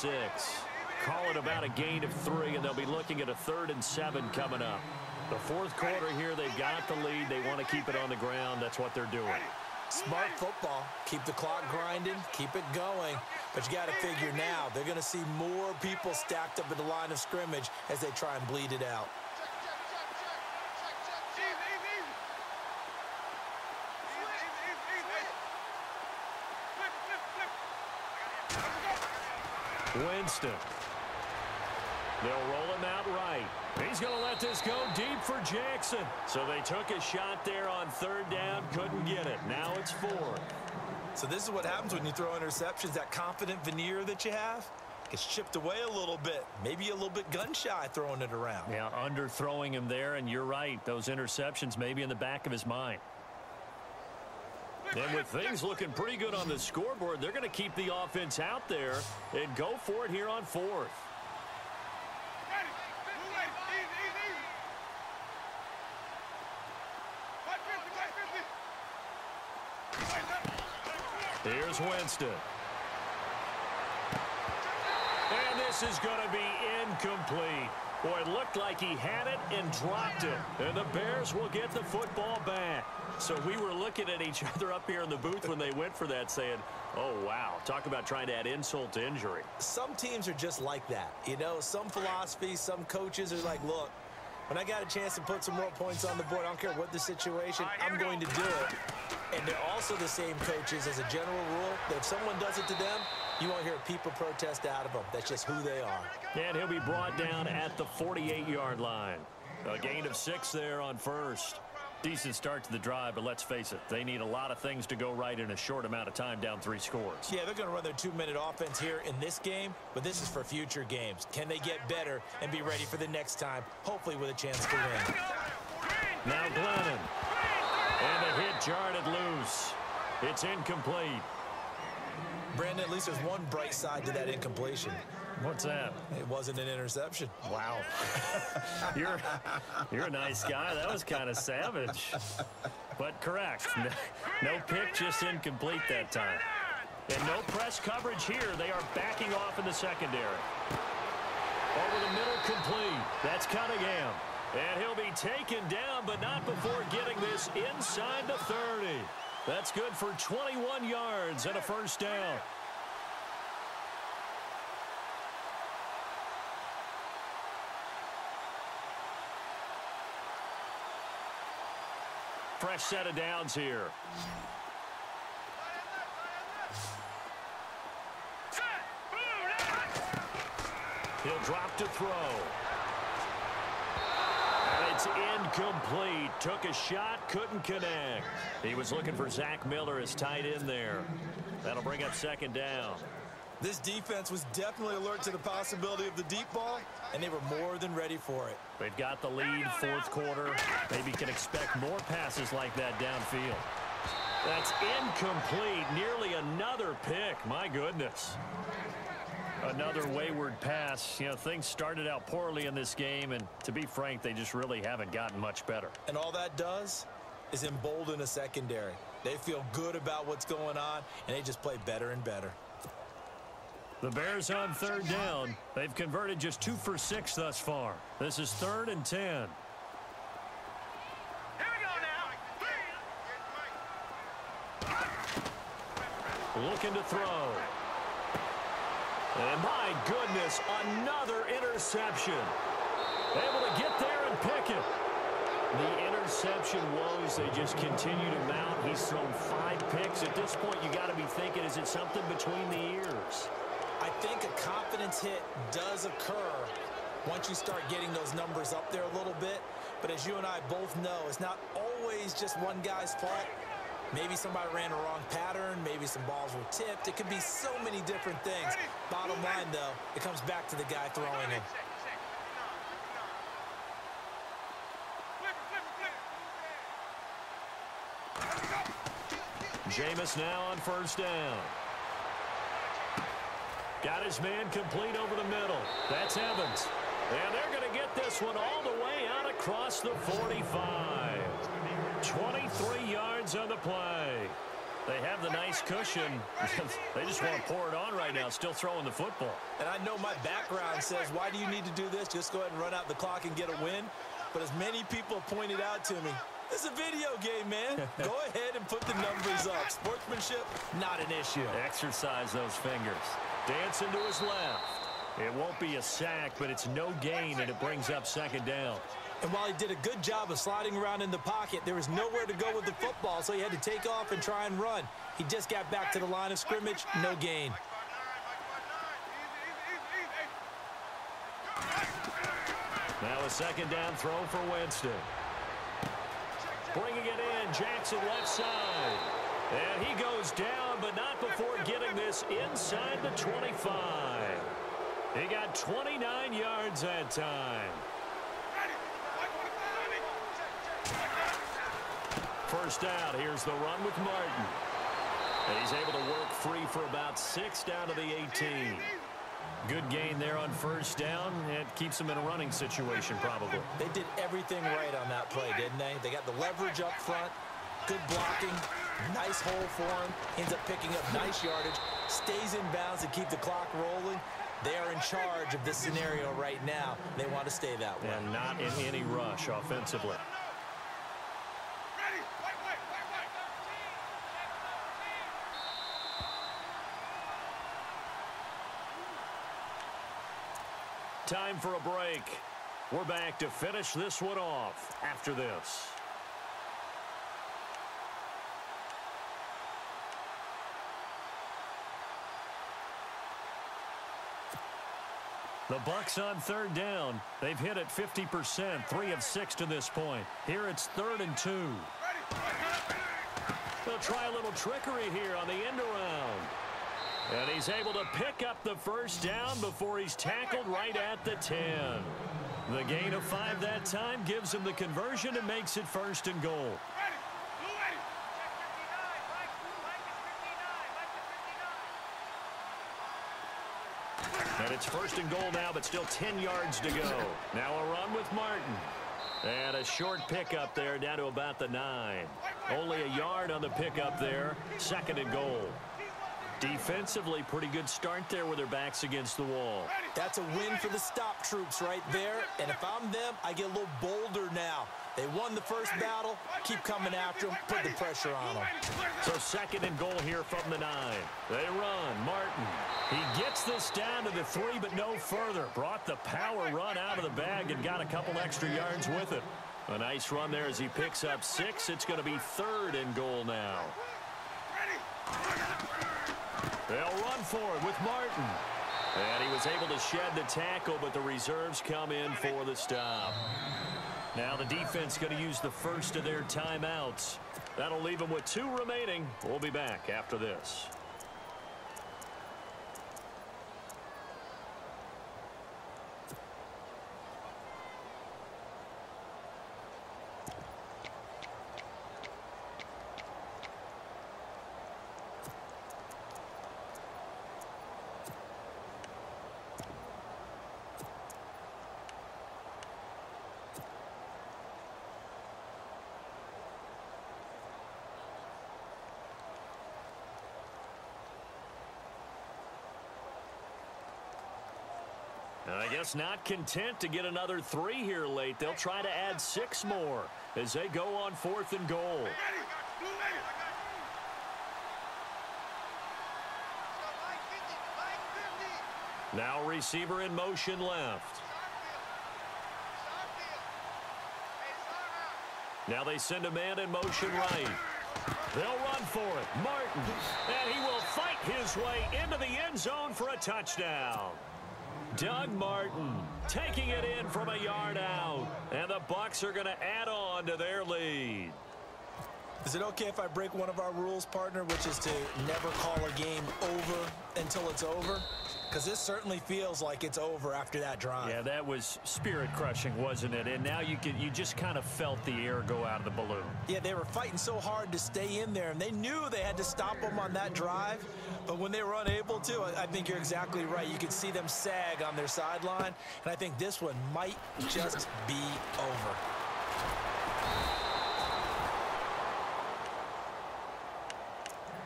six. Call it about a gain of three, and they'll be looking at a third and seven coming up. The fourth quarter here, they've got the lead. They want to keep it on the ground. That's what they're doing. Smart football. Keep the clock grinding. Keep it going. But you got to figure now, they're going to see more people stacked up at the line of scrimmage as they try and bleed it out. Winston. They'll roll him out right. He's going to let this go deep for Jackson. So they took a shot there on third down, couldn't get it. Now it's four. So this is what happens when you throw interceptions. That confident veneer that you have gets chipped away a little bit. Maybe a little bit gun-shy throwing it around. Yeah, under throwing him there, and you're right. Those interceptions maybe in the back of his mind. And with things looking pretty good on the scoreboard, they're going to keep the offense out there and go for it here on fourth. Here's Winston. And this is going to be incomplete. Boy, it looked like he had it and dropped it. And the Bears will get the football back. So we were looking at each other up here in the booth when they went for that saying, oh, wow, talk about trying to add insult to injury. Some teams are just like that. You know, some philosophies, some coaches are like, look, when I got a chance to put some more points on the board, I don't care what the situation, I'm going to do it. And they're also the same coaches as a general rule that if someone does it to them, you won't hear people protest out of them. That's just who they are. And he'll be brought down at the 48-yard line. A gain of six there on first. Decent start to the drive, but let's face it, they need a lot of things to go right in a short amount of time down three scores. Yeah, they're going to run their two-minute offense here in this game, but this is for future games. Can they get better and be ready for the next time, hopefully with a chance to win? Now Glennon. And a hit jarred it loose. It's incomplete. Brandon, at least there's one bright side to that incompletion. What's that? It wasn't an interception. Wow. you're, you're a nice guy. That was kind of savage. But correct. No, no pick, just incomplete that time. And no press coverage here. They are backing off in the secondary. Over the middle complete. That's Cunningham. And he'll be taken down, but not before getting this inside the 30. That's good for 21 yards and a first down. Fresh set of downs here. He'll drop to throw. Incomplete. Took a shot, couldn't connect. He was looking for Zach Miller as tight end there. That'll bring up second down. This defense was definitely alert to the possibility of the deep ball, and they were more than ready for it. They've got the lead fourth quarter. Maybe can expect more passes like that downfield. That's incomplete. Nearly another pick. My goodness. Another wayward pass. You know, things started out poorly in this game, and to be frank, they just really haven't gotten much better. And all that does is embolden a secondary. They feel good about what's going on, and they just play better and better. The Bears on third down. They've converted just two for six thus far. This is third and ten. Looking to throw. And my goodness, another interception. Able to get there and pick it. The interception woes, they just continue to mount. He's thrown five picks. At this point, you got to be thinking, is it something between the ears? I think a confidence hit does occur once you start getting those numbers up there a little bit. But as you and I both know, it's not always just one guy's fault. Maybe somebody ran a wrong pattern. Maybe some balls were tipped. It could be so many different things. Bottom line, though, it comes back to the guy throwing it. Jameis now on first down. Got his man complete over the middle. That's Evans. And they're going to get this one all the way out across the 45. 23 yards on the play. They have the nice cushion. they just want to pour it on right now, still throwing the football. And I know my background says, why do you need to do this? Just go ahead and run out the clock and get a win. But as many people pointed out to me, this is a video game, man. go ahead and put the numbers up. Sportsmanship, not an issue. Exercise those fingers. Dancing to his left. It won't be a sack, but it's no gain, and it brings up second down. And while he did a good job of sliding around in the pocket, there was nowhere to go with the football, so he had to take off and try and run. He just got back to the line of scrimmage, no gain. Now a second down throw for Winston. Bringing it in, Jackson left side. And he goes down, but not before getting this inside the 25. He got 29 yards that time. First out, here's the run with Martin. And he's able to work free for about six down to the 18. Good gain there on first down. It keeps him in a running situation, probably. They did everything right on that play, didn't they? They got the leverage up front, good blocking, nice hole for him, ends up picking up nice yardage, stays in bounds to keep the clock rolling. They are in charge of this scenario right now. They want to stay that way. And not in any rush offensively. Time for a break. We're back to finish this one off after this. The Bucks on third down. They've hit it 50%, three of six to this point. Here it's third and two. They'll try a little trickery here on the end around. And he's able to pick up the first down before he's tackled right at the 10. The gain of five that time gives him the conversion and makes it first and goal. And it's first and goal now, but still 10 yards to go. Now a run with Martin. And a short pickup there down to about the nine. Only a yard on the pickup there. Second and goal. Defensively, pretty good start there with their backs against the wall. That's a win for the stop troops right there. And if I'm them, I get a little bolder now. They won the first battle. Keep coming after them. Put the pressure on them. So second and goal here from the nine. They run. Martin. He gets this down to the three, but no further. Brought the power run out of the bag and got a couple extra yards with it. A nice run there as he picks up six. It's going to be third and goal now. They'll run for it with Martin. And he was able to shed the tackle, but the reserves come in for the stop. Now the defense going to use the first of their timeouts. That'll leave them with two remaining. We'll be back after this. I guess not content to get another three here late. They'll try to add six more as they go on fourth and goal. Now receiver in motion left. Now they send a man in motion right. They'll run for it. Martin. And he will fight his way into the end zone for a touchdown. Doug Martin taking it in from a yard out. And the Bucks are going to add on to their lead. Is it okay if I break one of our rules, partner, which is to never call a game over until it's over? Because this certainly feels like it's over after that drive. Yeah, that was spirit-crushing, wasn't it? And now you can you just kind of felt the air go out of the balloon. Yeah, they were fighting so hard to stay in there, and they knew they had to stop them on that drive. But when they were unable to, I think you're exactly right. You could see them sag on their sideline, and I think this one might just be over.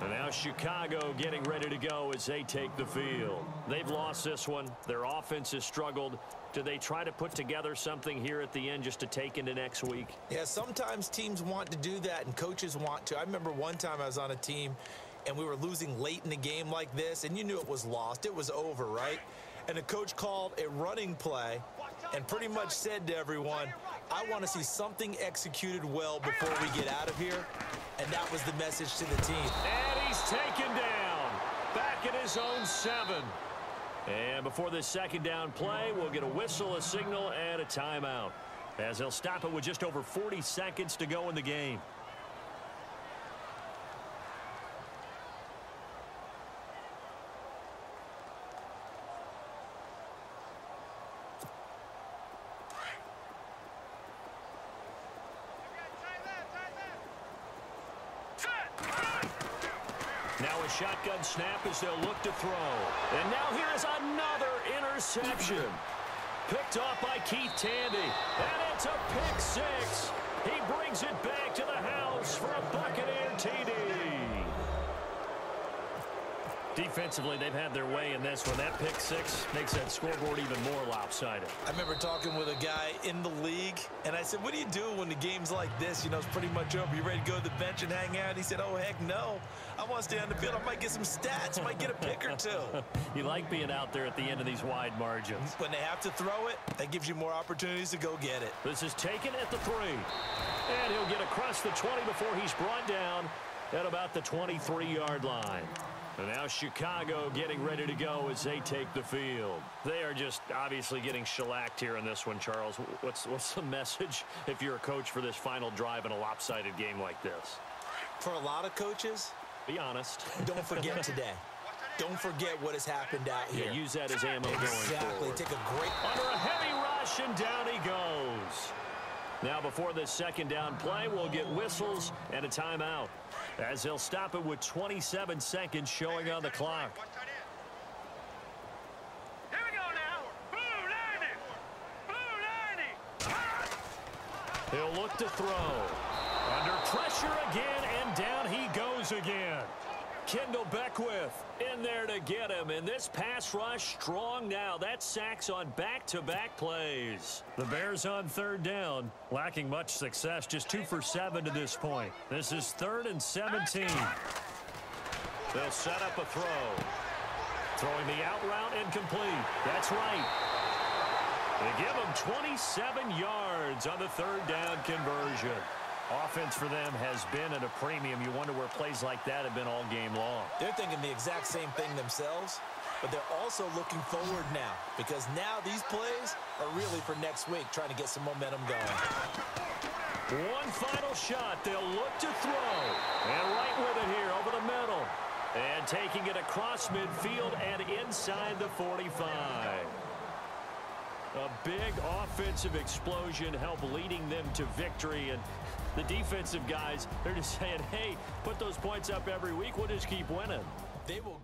And now Chicago getting ready to go as they take the field. They've lost this one. Their offense has struggled. Do they try to put together something here at the end just to take into next week? Yeah, sometimes teams want to do that and coaches want to. I remember one time I was on a team and we were losing late in the game like this and you knew it was lost. It was over, right? And the coach called a running play and pretty much said to everyone, I want to see something executed well before we get out of here. And that was the message to the team. And he's taken down. Back at his own seven. And before this second down play, we'll get a whistle, a signal, and a timeout. As they'll stop it with just over 40 seconds to go in the game. Snap as they'll look to throw. And now here is another interception. Picked off by Keith Tandy. And it's a pick six. He brings it back to the house for a Buccaneer TD. Defensively, they've had their way in this one. That pick six makes that scoreboard even more lopsided. I remember talking with a guy in the league, and I said, what do you do when the game's like this? You know, it's pretty much over. You ready to go to the bench and hang out? He said, oh, heck no. I want to stay on the field. I might get some stats. I might get a pick or two. you like being out there at the end of these wide margins. When they have to throw it, that gives you more opportunities to go get it. This is taken at the three. And he'll get across the 20 before he's brought down at about the 23-yard line. And now Chicago getting ready to go as they take the field. They are just obviously getting shellacked here in this one, Charles. What's, what's the message if you're a coach for this final drive in a lopsided game like this? For a lot of coaches, be honest. Don't forget today. Don't forget what has happened out here. Yeah, use that as ammo exactly. going forward. Take a great... Under a heavy rush, and down he goes. Now, before this second down play, we'll get whistles and a timeout as they'll stop it with 27 seconds showing on the clock. He'll look to throw. Under pressure again, and down he goes again. Kendall Beckwith in there to get him. And this pass rush strong now. That's sacks on back-to-back -back plays. The Bears on third down, lacking much success. Just two for seven to this point. This is third and 17. They'll set up a throw. Throwing the out route incomplete. That's right. They give him 27 yards on the third down conversion. Offense for them has been at a premium. You wonder where plays like that have been all game long. They're thinking the exact same thing themselves, but they're also looking forward now because now these plays are really for next week, trying to get some momentum going. One final shot. They'll look to throw. And right with it here over the middle. And taking it across midfield and inside the 45. A big offensive explosion help leading them to victory. And the defensive guys, they're just saying, hey, put those points up every week. We'll just keep winning. They will.